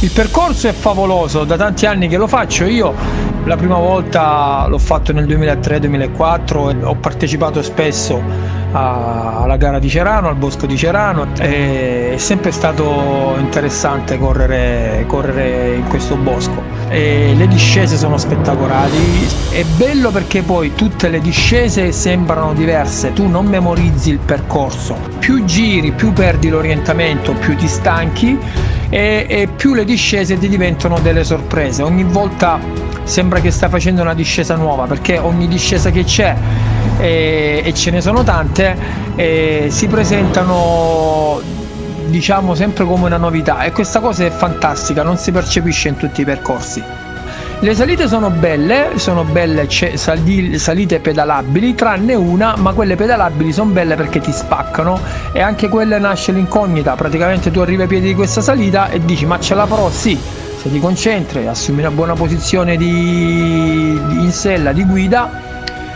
Il percorso è favoloso, da tanti anni che lo faccio io, la prima volta l'ho fatto nel 2003-2004 e ho partecipato spesso alla gara di Cerano, al bosco di Cerano. È sempre stato interessante correre, correre in questo bosco. E le discese sono spettacolari. È bello perché poi tutte le discese sembrano diverse, tu non memorizzi il percorso. Più giri, più perdi l'orientamento, più ti stanchi e, e più le discese ti diventano delle sorprese. Ogni volta sembra che sta facendo una discesa nuova perché ogni discesa che c'è e, e ce ne sono tante si presentano diciamo sempre come una novità e questa cosa è fantastica non si percepisce in tutti i percorsi le salite sono belle, sono belle salite pedalabili, tranne una, ma quelle pedalabili sono belle perché ti spaccano e anche quelle nasce l'incognita, praticamente tu arrivi ai piedi di questa salita e dici ma ce la farò? Sì, se ti concentri, assumi una buona posizione di, di in sella, di guida,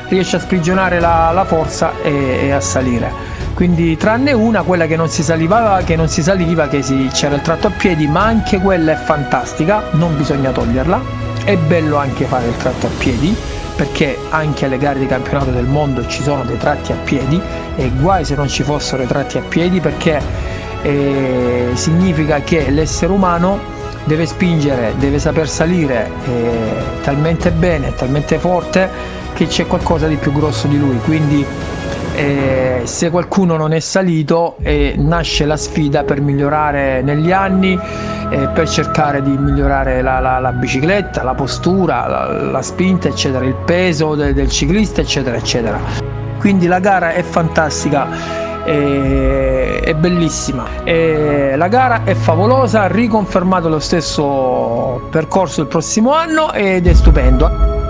riesci a sprigionare la, la forza e, e, a salire. Quindi tranne una, quella che non si saliva, che non si saliva, che si, c'era il tratto a piedi, ma anche quella è fantastica, non bisogna toglierla è bello anche fare il tratto a piedi perché anche alle gare di campionato del mondo ci sono dei tratti a piedi e guai se non ci fossero i tratti a piedi perché eh, significa che l'essere umano deve spingere, deve saper salire eh, talmente bene, talmente forte che c'è qualcosa di più grosso di lui. Quindi eh, se qualcuno non è salito eh, nasce la sfida per migliorare negli anni eh, per cercare di migliorare la, la, la bicicletta, la postura, la, la, spinta eccetera, il peso de, del ciclista eccetera eccetera. Quindi la gara è fantastica. È, bellissima. E la gara è favolosa, riconfermato lo stesso percorso il prossimo anno ed è stupendo.